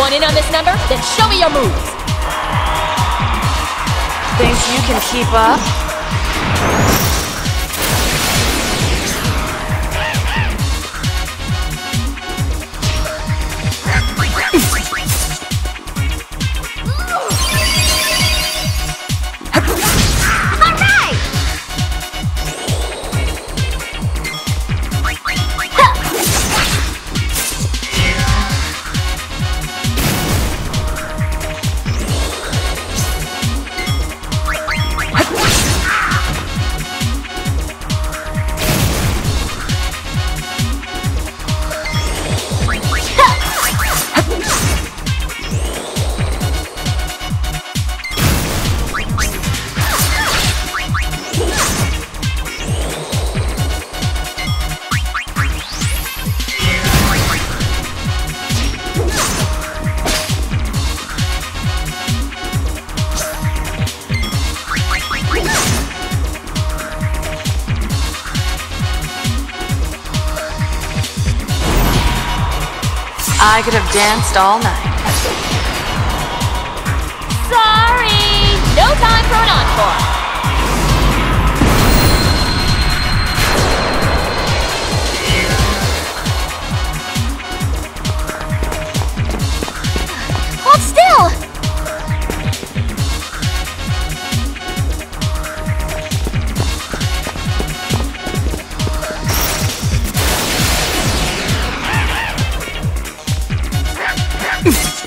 Want in on this number? Then show me your moves. Think you can keep up? I could have danced all night. Yeah.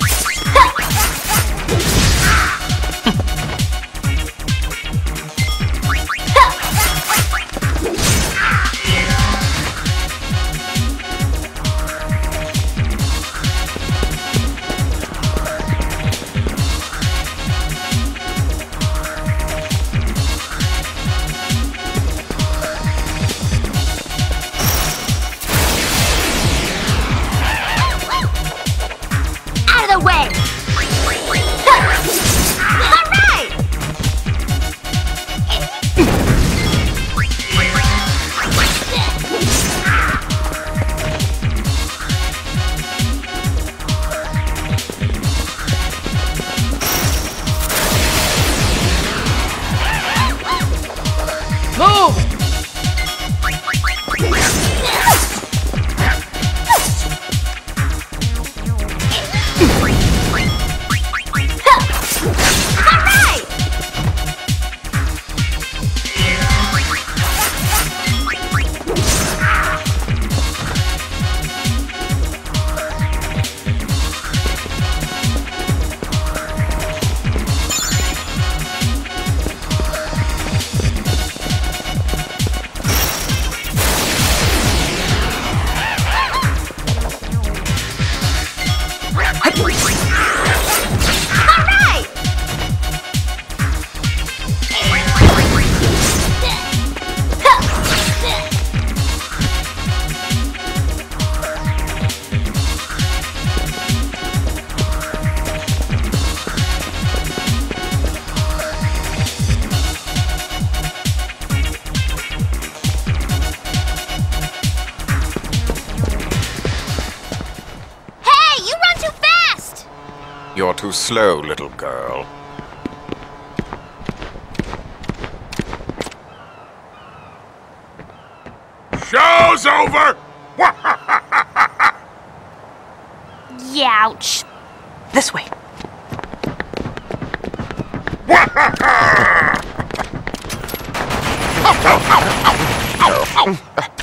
You're too slow, little girl. Show's over! Youch. This way.